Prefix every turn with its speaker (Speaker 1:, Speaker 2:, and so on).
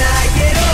Speaker 1: I